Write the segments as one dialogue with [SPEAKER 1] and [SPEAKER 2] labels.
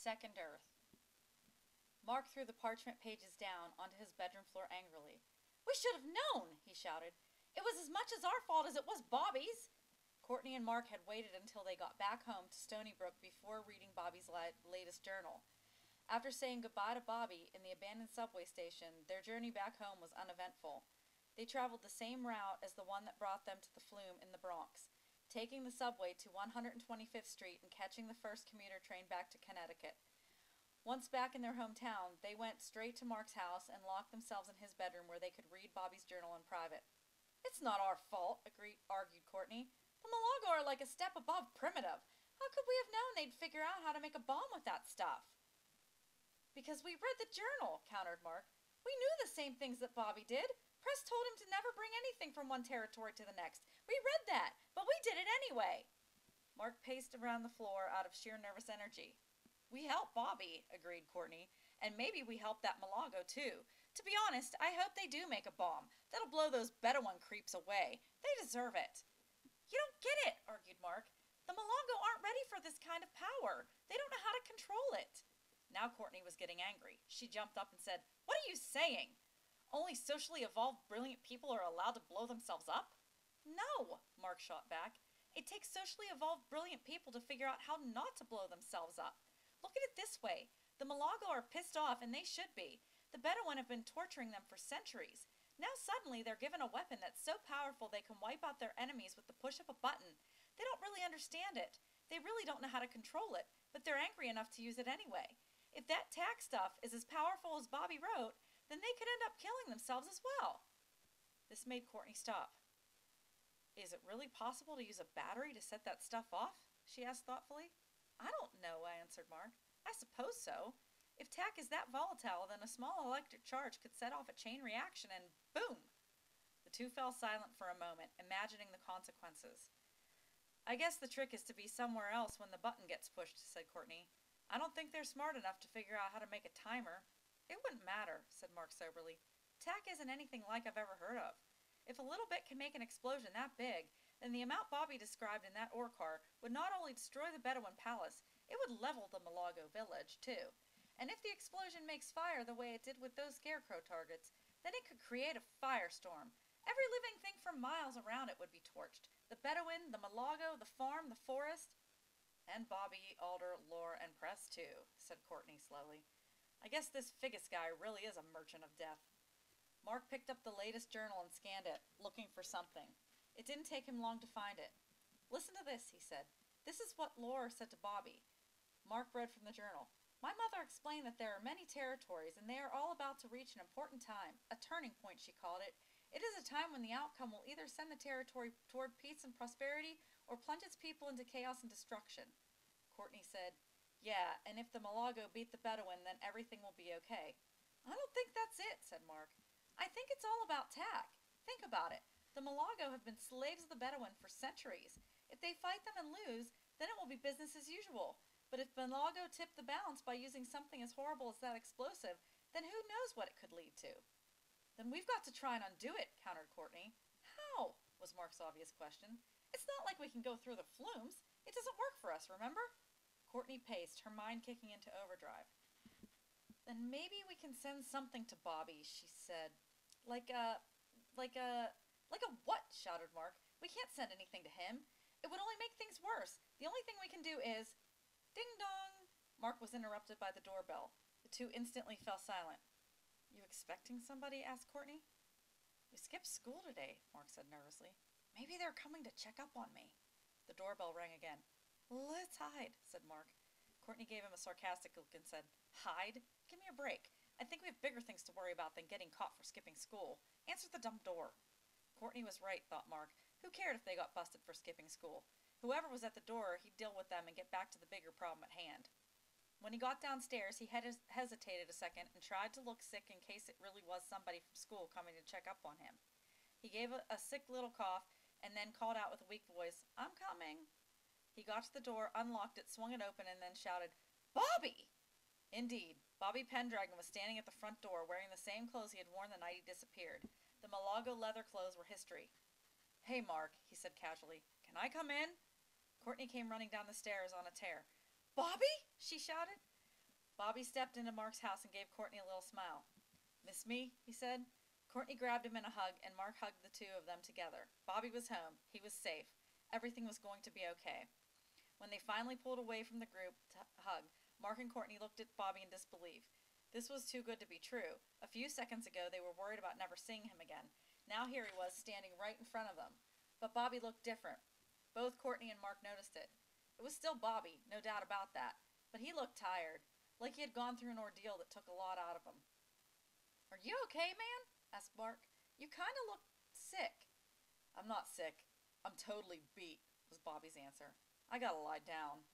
[SPEAKER 1] Second Earth. Mark threw the parchment pages down onto his bedroom floor angrily. We should have known, he shouted. It was as much as our fault as it was Bobby's. Courtney and Mark had waited until they got back home to Stony Brook before reading Bobby's latest journal. After saying goodbye to Bobby in the abandoned subway station, their journey back home was uneventful. They traveled the same route as the one that brought them to the flume in the Bronx, taking the subway to 125th Street and catching the first commuter train back to Connecticut. Once back in their hometown, they went straight to Mark's house and locked themselves in his bedroom where they could read Bobby's journal in private. It's not our fault, agreed, argued Courtney. The Milago are like a step above primitive. How could we have known they'd figure out how to make a bomb with that stuff? Because we read the journal, countered Mark. We knew the same things that Bobby did. Press told him to never bring anything from one territory to the next. We read that, but we did it anyway. Mark paced around the floor out of sheer nervous energy. We helped Bobby, agreed Courtney, and maybe we helped that Milago too. To be honest, I hope they do make a bomb. That'll blow those Bedoowan creeps away. They deserve it. You don't get it, argued Mark. The Milago aren't ready for this kind of power. They don't know how to control it. Now Courtney was getting angry. She jumped up and said, What are you saying? Only socially evolved, brilliant people are allowed to blow themselves up? No, Mark shot back. It takes socially evolved, brilliant people to figure out how not to blow themselves up. Look at it this way the Milago are pissed off, and they should be. The Bedoowan have been torturing them for centuries. Now suddenly they're given a weapon that's so powerful they can wipe out their enemies with the push of a button. They don't really understand it. They really don't know how to control it, but they're angry enough to use it anyway. If that tak stuff is as powerful as Bobby wrote, then they could end up killing themselves as well. This made Courtney stop. Is it really possible to use a battery to set that stuff off? she asked thoughtfully. I don't know, I answered Mark. I suppose so. If tak is that volatile, then a small electric charge could set off a chain reaction and boom! The two fell silent for a moment, imagining the consequences. I guess the trick is to be somewhere else when the button gets pushed, said Courtney. I don't think they're smart enough to figure out how to make a timer. It wouldn't matter, said Mark soberly. Tak isn't anything like I've ever heard of. If a little bit can make an explosion that big, then the amount Bobby described in that ore car would not only destroy the Bedoowan palace, it would level the Milago village, too. And if the explosion makes fire the way it did with those scarecrow targets, then it could create a firestorm. Every living thing for miles around it would be torched. The Bedoowan, the Milago, the farm, the forest. And Bobby, Alder, Loor, and Press, too, said Courtney slowly. I guess this Figgis guy really is a merchant of death. Mark picked up the latest journal and scanned it, looking for something. It didn't take him long to find it. Listen to this, he said. This is what Loor said to Bobby. Mark read from the journal. My mother explained that there are many territories, and they are all about to reach an important time, a turning point, she called it. It is a time when the outcome will either send the territory toward peace and prosperity or plunge its people into chaos and destruction. Courtney said, Yeah, and if the Milago beat the Bedoowan, then everything will be okay. I don't think that's it, said Mark. I think it's all about tak. Think about it. The Milago have been slaves of the Bedoowan for centuries. If they fight them and lose, then it will be business as usual. But if Milago tipped the balance by using something as horrible as that explosive, then who knows what it could lead to? Then we've got to try and undo it, countered Courtney. How? was Mark's obvious question. It's not like we can go through the flumes. It doesn't work for us, remember? Courtney paced, her mind kicking into overdrive. Then maybe we can send something to Bobby, she said. Like a. like a. like a what? shouted Mark. We can't send anything to him. It would only make things worse. The only thing we can do is. Ding dong! Mark was interrupted by the doorbell. The two instantly fell silent. You expecting somebody? asked Courtney. We skipped school today, Mark said nervously. Maybe they're coming to check up on me. The doorbell rang again. Let's hide, said Mark. Courtney gave him a sarcastic look and said, Hide? Give me a break. I think we have bigger things to worry about than getting caught for skipping school. Answer the dumb door. Courtney was right, thought Mark. Who cared if they got busted for skipping school? Whoever was at the door, he'd deal with them and get back to the bigger problem at hand. When he got downstairs, he had hesitated a second and tried to look sick in case it really was somebody from school coming to check up on him. He gave a, a sick little cough and then called out with a weak voice, I'm coming. He got to the door, unlocked it, swung it open, and then shouted, Bobby! Indeed, Bobby Pendragon was standing at the front door wearing the same clothes he had worn the night he disappeared. The Milago leather clothes were history. Hey, Mark, he said casually, can I come in? Courtney came running down the stairs on a tear. Bobby? she shouted. Bobby stepped into Mark's house and gave Courtney a little smile. Miss me? he said. Courtney grabbed him in a hug, and Mark hugged the two of them together. Bobby was home. He was safe. Everything was going to be okay. When they finally pulled away from the group to hug, Mark and Courtney looked at Bobby in disbelief. This was too good to be true. A few seconds ago, they were worried about never seeing him again. Now here he was, standing right in front of them. But Bobby looked different. Both Courtney and Mark noticed it. It was still Bobby, no doubt about that, but he looked tired, like he had gone through an ordeal that took a lot out of him. Are you okay, man? asked Mark. You kind of look sick. I'm not sick. I'm totally beat, was Bobby's answer. I gotta lie down.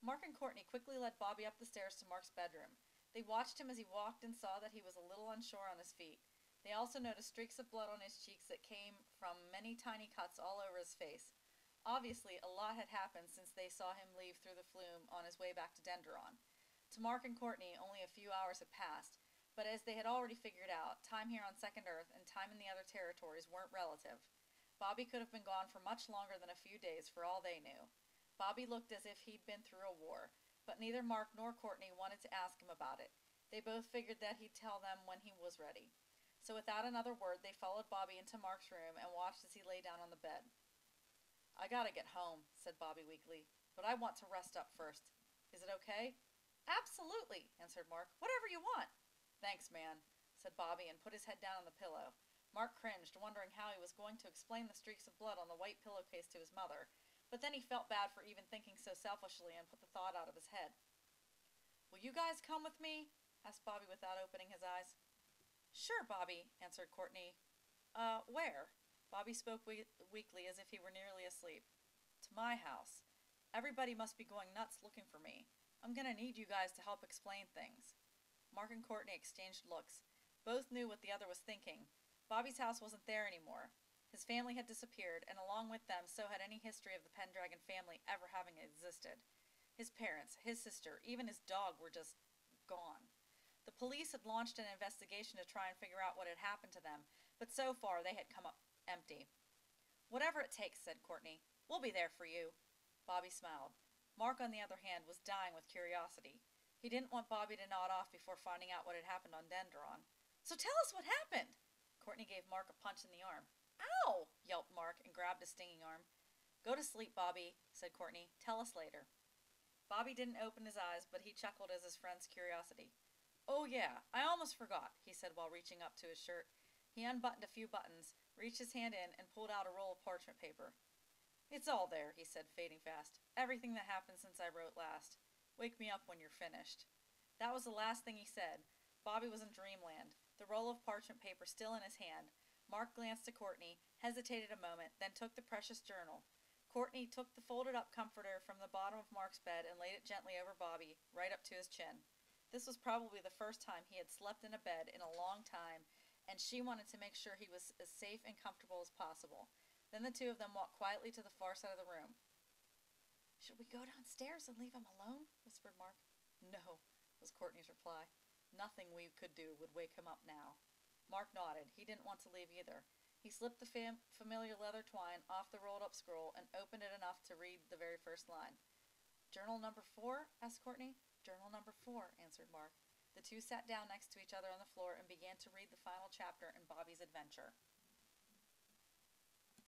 [SPEAKER 1] Mark and Courtney quickly led Bobby up the stairs to Mark's bedroom. They watched him as he walked and saw that he was a little unsure on his feet. They also noticed streaks of blood on his cheeks that came from many tiny cuts all over his face. Obviously, a lot had happened since they saw him leave through the flume on his way back to Denduron. To Mark and Courtney, only a few hours had passed, but as they had already figured out, time here on Second Earth and time in the other territories weren't relative. Bobby could have been gone for much longer than a few days for all they knew. Bobby looked as if he'd been through a war, but neither Mark nor Courtney wanted to ask him about it. They both figured that he'd tell them when he was ready. So without another word, they followed Bobby into Mark's room and watched as he lay down on the bed. I gotta get home, said Bobby weakly, but I want to rest up first. Is it okay? Absolutely, answered Mark. Whatever you want. Thanks, man, said Bobby and put his head down on the pillow. Mark cringed, wondering how he was going to explain the streaks of blood on the white pillowcase to his mother, but then he felt bad for even thinking so selfishly and put the thought out of his head. Will you guys come with me? asked Bobby without opening his eyes. Sure, Bobby, answered Courtney. Uh, where? Bobby spoke we- weakly as if he were nearly asleep. To my house. Everybody must be going nuts looking for me. I'm gonna need you guys to help explain things. Mark and Courtney exchanged looks. Both knew what the other was thinking. Bobby's house wasn't there anymore. His family had disappeared, and along with them, so had any history of the Pendragon family ever having existed. His parents, his sister, even his dog were just gone. The police had launched an investigation to try and figure out what had happened to them, but so far they had come up empty. Whatever it takes, said Courtney. We'll be there for you. Bobby smiled. Mark, on the other hand, was dying with curiosity. He didn't want Bobby to nod off before finding out what had happened on Denduron. So tell us what happened! Courtney gave Mark a punch in the arm. Ow! yelped Mark and grabbed a stinging arm. Go to sleep, Bobby, said Courtney. Tell us later. Bobby didn't open his eyes, but he chuckled at his friend's curiosity. Oh, yeah, I almost forgot, he said while reaching up to his shirt. He unbuttoned a few buttons, reached his hand in, and pulled out a roll of parchment paper. It's all there, he said, fading fast. Everything that happened since I wrote last. Wake me up when you're finished. That was the last thing he said. Bobby was in dreamland, the roll of parchment paper still in his hand. Mark glanced to Courtney, hesitated a moment, then took the precious journal. Courtney took the folded up comforter from the bottom of Mark's bed and laid it gently over Bobby, right up to his chin. This was probably the first time he had slept in a bed in a long time, and she wanted to make sure he was as safe and comfortable as possible. Then the two of them walked quietly to the far side of the room. Should we go downstairs and leave him alone? whispered Mark. No, was Courtney's reply. Nothing we could do would wake him up now. Mark nodded. He didn't want to leave either. He slipped the fam- familiar leather twine off the rolled up scroll and opened it enough to read the very first line. Journal number four? asked Courtney. Journal number four, answered Mark. The two sat down next to each other on the floor and began to read the final chapter in Bobby's adventure.